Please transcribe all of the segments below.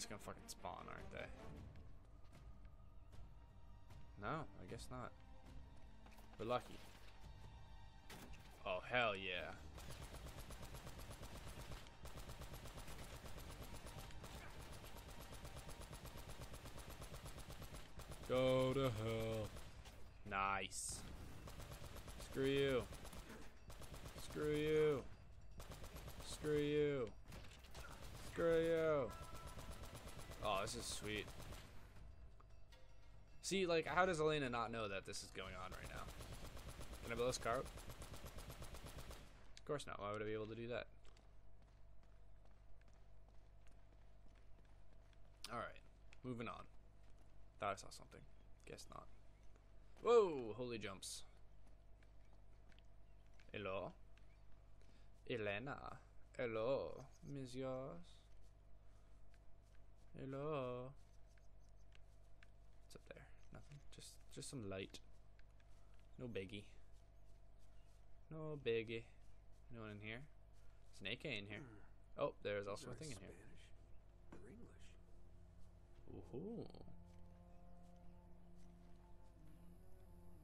just gonna fucking spawn, aren't they? No, I guess not. We're lucky. Oh, hell yeah. Go to hell. Nice. Screw you. Screw you. Screw you. Screw you. Oh, this is sweet. See, like, how does Elena not know that this is going on right now? Can I blow this car up? Of course not. Why would I be able to do that? Alright. Moving on. Thought I saw something. Guess not. Whoa! Holy jumps. Hello? Elena? Hello? Messieurs? Hello? What's up there? Nothing. Just just some light. No biggie. No biggie. No one in here? There's an AK in here. Hmm. Oh, there's also a thing in here. Spanish or English. Ooh.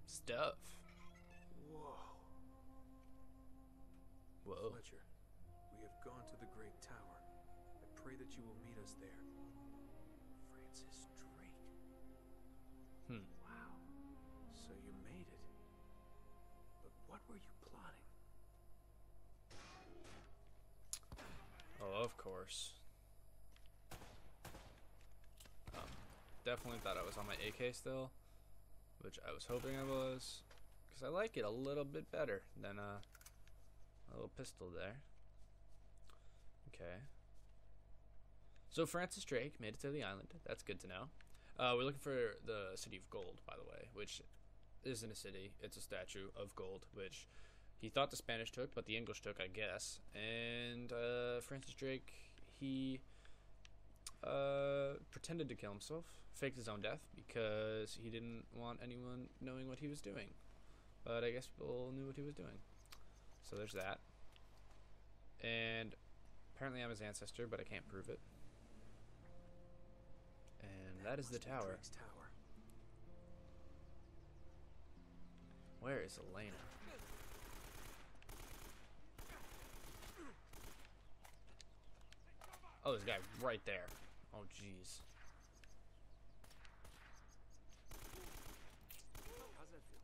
Stuff. Whoa. Whoa. Fletcher, we have gone to the Great Tower. Pray that you will meet us there. Francis Drake. Hmm. Wow. So you made it. But what were you plotting? Oh, of course. Um, definitely thought I was on my AK still, which I was hoping I was, because I like it a little bit better than uh, a little pistol there. Okay. So Francis Drake made it to the island. That's good to know. Uh, we're looking for the city of gold, by the way, which isn't a city. It's a statue of gold, which he thought the Spanish took, but the English took, I guess. And uh, Francis Drake, he uh, pretended to kill himself, faked his own death because he didn't want anyone knowing what he was doing. But I guess people knew what he was doing. So there's that. And apparently I'm his ancestor, but I can't prove it. That is the tower. Tower. Where is Elena? Oh, this guy right there. Oh, jeez. How's that feel?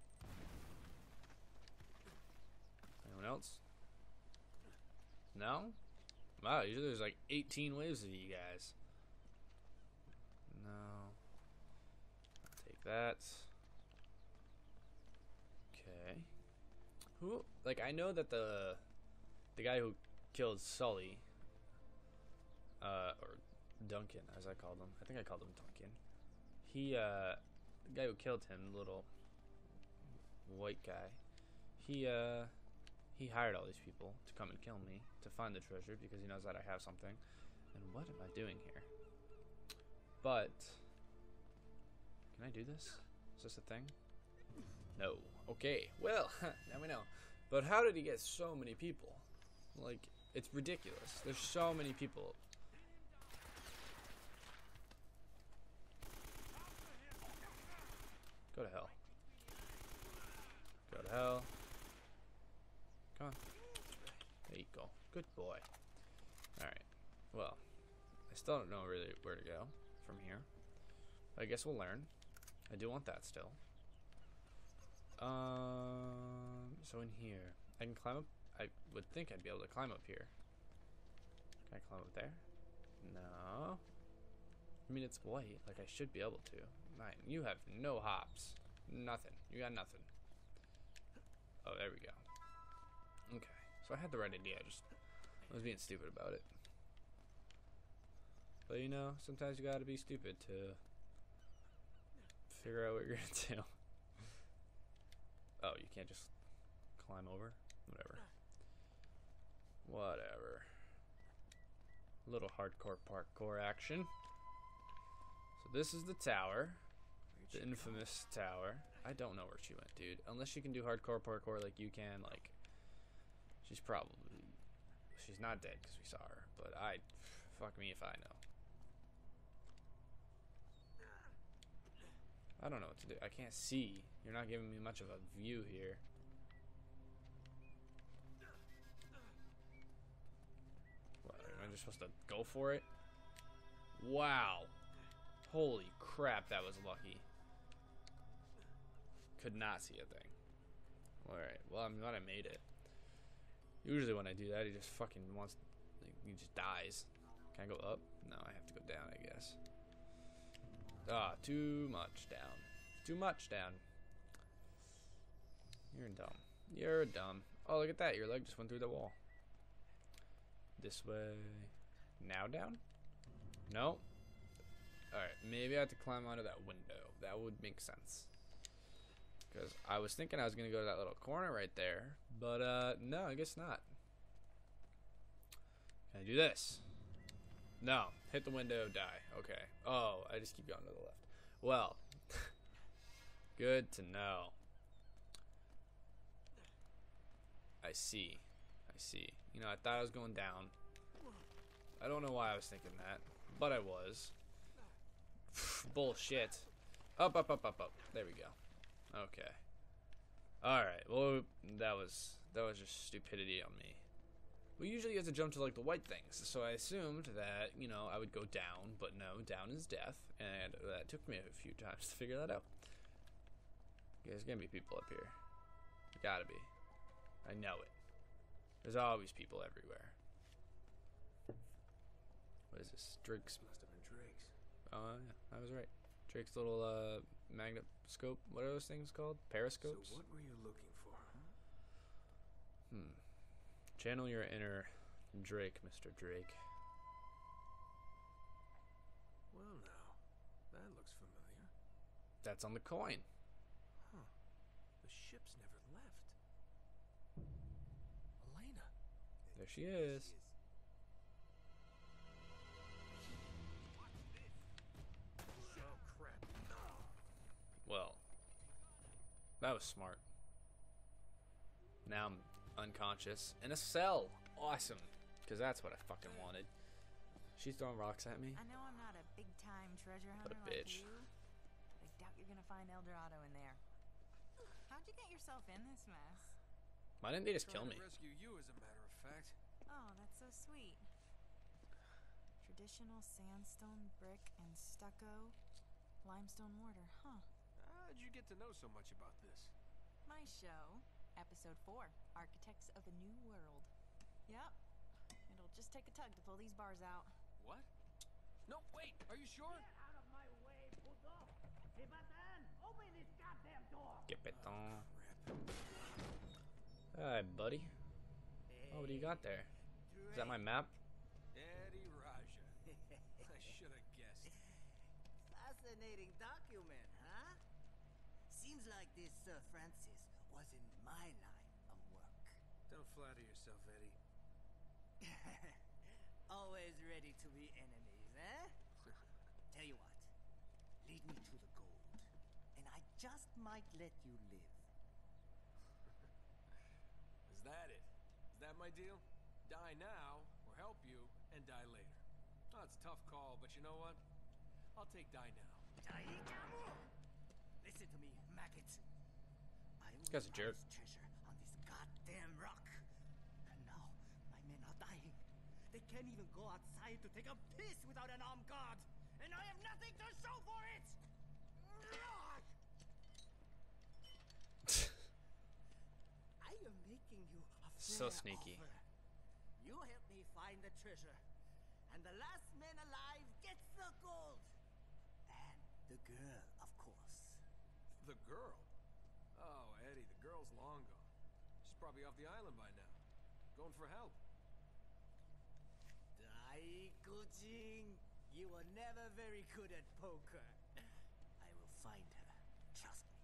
Anyone else? No? Wow, usually there's like 18 waves of you guys. No. That. Okay. Who? Like, I know that the the guy who killed Sully, uh, or Duncan, as I called him. I think I called him Duncan. He, uh, the guy who killed him, little white guy. He, uh, he hired all these people to come and kill me to find the treasure because he knows that I have something. And what am I doing here? But can I do this? Is this a thing? No. Okay. Well, now we know. But how did he get so many people? Like, it's ridiculous. There's so many people. Go to hell. Go to hell. Come on. There you go. Good boy. Alright. Well, I still don't know really where to go from here. I guess we'll learn. I do want that still. Um, so in here, I can climb up. I would think I'd be able to climb up here. Can I climb up there? No. I mean, it's white. Like, I should be able to. Mine, you have no hops. Nothing. You got nothing. Oh, there we go. Okay. So I had the right idea. I just I was being stupid about it. But you know, sometimes you gotta be stupid to figure out what you're gonna do. Oh, you can't just climb over? Whatever. Whatever. A little hardcore parkour action. So this is the tower. The infamous tower. I don't know where she went, dude. Unless she can do hardcore parkour like you can, like she's probably she's not dead because we saw her. But I, fuck me if I know. I don't know what to do. I can't see. You're not giving me much of a view here. What, am I just supposed to go for it? Wow. Holy crap, that was lucky. Could not see a thing. Alright, well, I'm glad I made it. Usually when I do that, he just fucking wants... He just dies. Can I go up? No, I have to go down, I guess. Ah, too much down. Too much down. You're dumb. You're dumb. Oh, look at that. Your leg just went through the wall. This way. Now down? No. Alright, maybe I have to climb onto that window. That would make sense. Because I was thinking I was going to go to that little corner right there. But, uh, no, I guess not. Can I do this? No. Hit the window, die. Okay. Oh, I just keep going to the left. Well, good to know. I see. I see. You know, I thought I was going down. I don't know why I was thinking that, but I was. Bullshit. Up, up, up, up, up. There we go. Okay. All right. Well, that was that was just stupidity on me. We usually have to jump to like the white things, so I assumed that you know I would go down, but no, down is death, and that took me a few times to figure that out. There's gonna be people up here. Gotta be. I know it. There's always people everywhere. What is this? Drake's. Must have been Drake's. Oh yeah, I was right. Drake's little uh, magnet scope. What are those things called? Periscopes. So what were you looking for? Hmm. Channel your inner Drake, Mr. Drake. Well, now, that looks familiar. That's on the coin. Huh. The ship's never left. Elena. There she is. Oh, crap. Well, that was smart. Now I'm unconscious in a cell. Awesome. Because that's what I fucking wanted. She's throwing rocks at me. I know I'm not a big time treasure What hunter a bitch. like you. but I doubt you're gonna find El Dorado in there. How'd you get yourself in this mess? Why didn't they just kill me? rescue you, as a matter of fact. Oh, that's so sweet. Traditional sandstone, brick, and stucco, limestone mortar, huh? How'd you get to know so much about this? My show, episode four, Architects of a New World. Yep. It'll just take a tug to pull these bars out. What? No, wait. Are you sure? Get out of my way, puto! Sebastian, open this goddamn door! Get it on. Crap. Hi, buddy. Oh, what do you got there? Is that my map? Eddy Raja. I should have guessed. Fascinating document, huh? Seems like this Sir Francis was in my line of work. Don't flatter yourself, Eddy. Always ready to be enemies, eh? Tell you what, lead me to the gold, and I just might let you live. Is that it? Is that my deal? Die now, or help you, and die later. Oh, it's a tough call, but you know what? I'll take die now. Taikamu! Listen to me, maggot. I will guy's a jerk. treasure on this goddamn rock. And now my men are dying. They can't even go outside to take a piss without an armed guard. And I have nothing to show for it! I am making you a So sneaky. offer. You help me find the treasure, and the last man alive gets the gold. And the girl, of course. The girl? Oh, Eddy, the girl's long gone. She's probably off the island by now. Going for help. Daikujin, you were never very good at poker. I will find her. Trust me.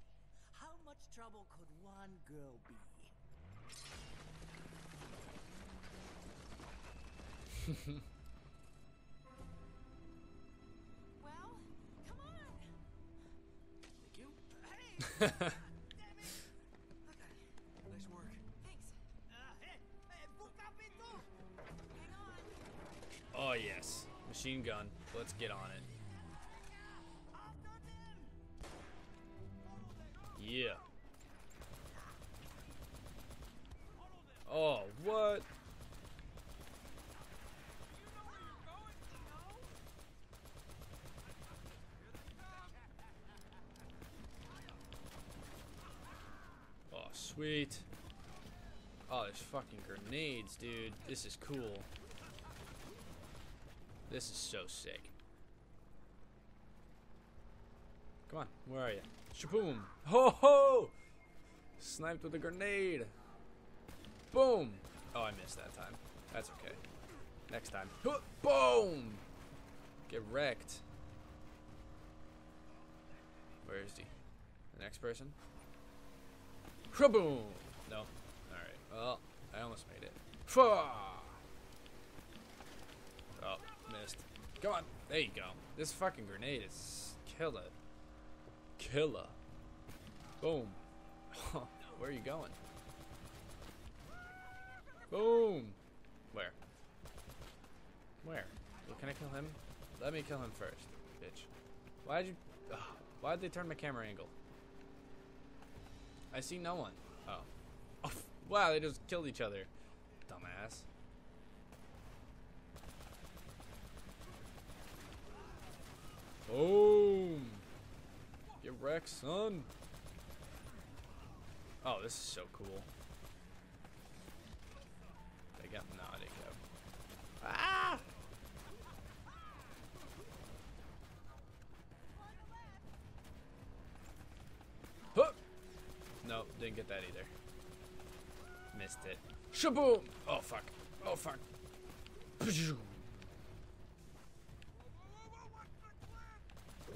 How much trouble could one girl be? Well, come on! Thank you. Hey! Machine gun. Let's get on it. Yeah. Oh, what? Oh, sweet. Oh, there's fucking grenades, dude. This is cool. This is so sick. Come on, where are you? Shaboom! Ho ho! Sniped with a grenade. Boom! Oh, I missed that time. That's okay. Next time. Boom! Get wrecked. Where is he? The next person? Kaboom! No. Alright. Well, I almost made it. Fwah! Missed. Come on. There you go. This fucking grenade is killer. Killer. Boom. Where are you going? Boom. Where? Where? Well, can I kill him? Let me kill him first, bitch. Why'd you... Ugh, why'd they turn my camera angle? I see no one. Oh. oh. Wow, they just killed each other. Dumbass. Boom. Get wrecked, son. Oh, this is so cool. They got no, they go. Ah! Huh! No, didn't get that either. Missed it. Shaboom! Oh fuck. Oh fuck.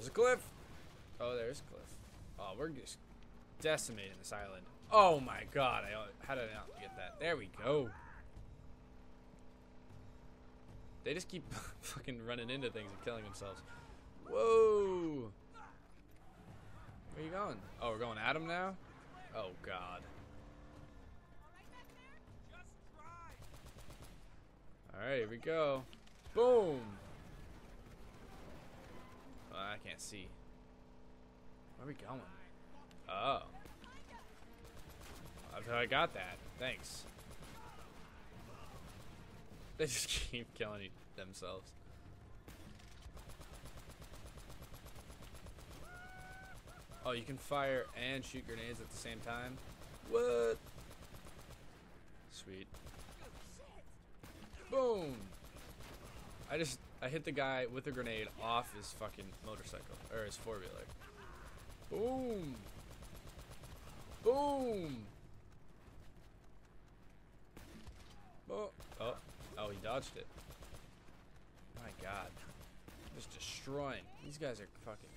There's a cliff. Oh, there's a cliff. Oh, we're just decimating this island. Oh my god, I how did I not get that? There we go. They just keep fucking running into things and killing themselves. Whoa! Where you going? Oh, we're going at him now? Oh god. Alright, here we go. Boom! Oh, I can't see. Where are we going? Oh. I got that. Thanks. They just keep killing themselves. Oh, you can fire and shoot grenades at the same time? What? Sweet. Boom! I just, I hit the guy with a grenade off his fucking motorcycle, or his four-wheeler. Boom! Boom! Oh, oh, oh, he dodged it. My god. Just destroying. These guys are fucking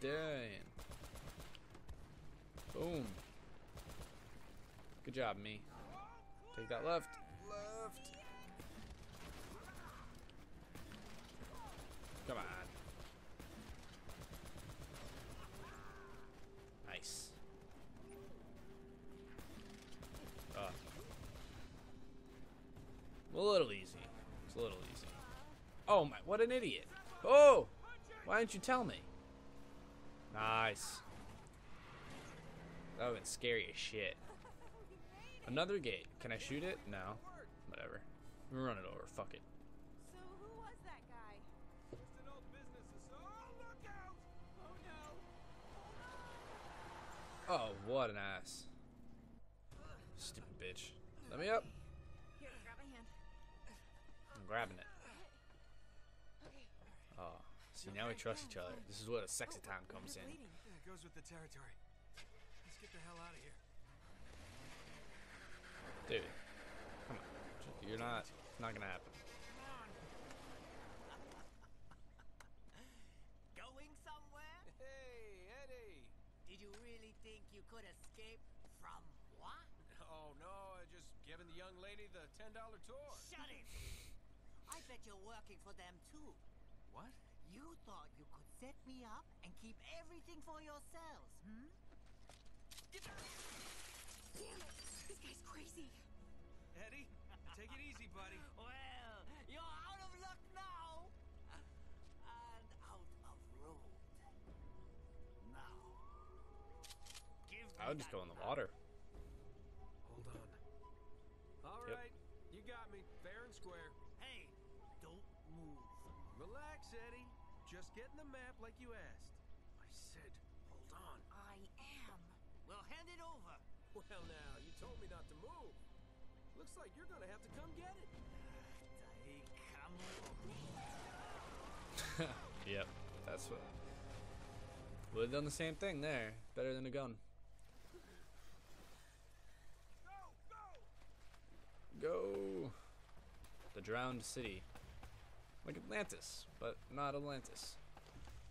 dying. Boom. Good job, me. Take that left. Left. Come on. Nice. Uh. A little easy. It's a little easy. Oh my, what an idiot. Oh! Why didn't you tell me? Nice. That would have been scary as shit. Another gate. Can I shoot it? No. Whatever. Run it over. Fuck it. Oh! What an ass. Stupid bitch. Let me up. Here, grab my hand. I'm grabbing it. Oh. See, now we trust each other. This is where the sexy time comes in. Yeah, it goes with the territory. Let's get the hell out of here. Dude. Come on. You're not, it's not gonna happen. Going somewhere? Hey, Eddy! Did you really think you could escape from what? Oh no, I just giving the young lady the $10 tour. Shut it! I bet you're working for them too. What? You thought you could set me up and keep everything for yourselves, hmm? Damn it! This guy's crazy. Eddy, take it easy, buddy. Well, you're out of luck now. And out of road. Now, give me I would just go in the water. Eddy. Just getting the map like you asked. I said, hold on. I am. Well, hand it over. Well, now, you told me not to move. Looks like you're gonna have to come get it. Dai camo. Yep, that's what. Would have done the same thing there. Better than a gun. Go! The drowned city. Like Atlantis, but not Atlantis.